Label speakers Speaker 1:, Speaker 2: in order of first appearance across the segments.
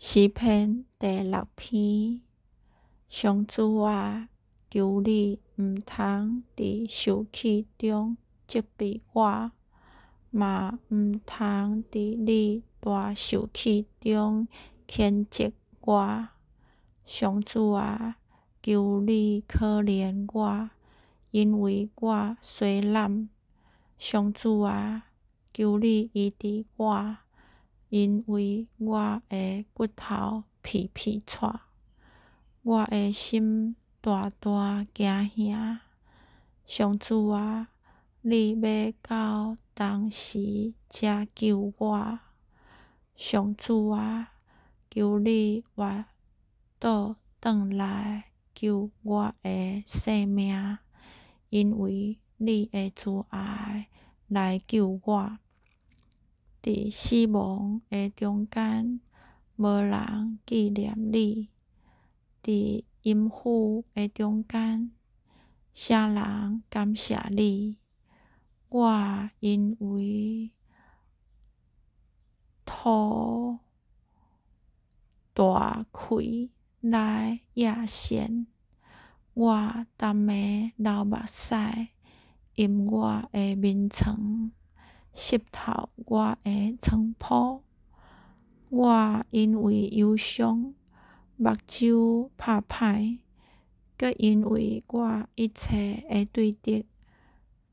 Speaker 1: 诗篇第六篇，上主啊，求你毋通伫受气中责备我，嘛毋通伫你大受气中谴责我。上主啊，求你可怜我，因为我衰懒。上主啊，求你医治我。因为我的骨头皮皮喘，我的心大大惊吓。上主啊，你要到当时才救我。上主啊，求你活倒转来救我的性命，因为你的慈爱来救我。伫死亡诶中间，无人纪念你；伫阴府诶中间，啥人感谢你？我因为吐大气来亚线，我逐暝流目屎，因我诶眠床。湿透我的床铺，我因为忧伤，目睭拍歹，搁因为我一切的对敌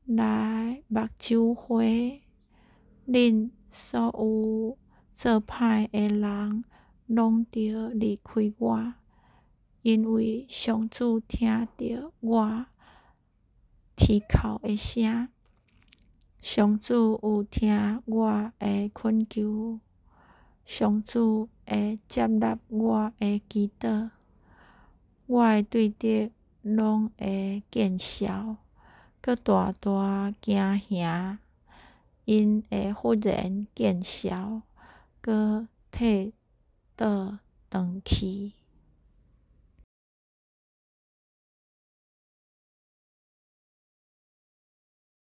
Speaker 1: 来目睭花。恁所有做歹的人，拢着离开我，因为上主听着我啼哭的声。上主有听我的恳求，上主会接纳我的祈祷，我的对敌拢会见笑，搁大大惊吓，因会忽然见笑，搁退倒转去。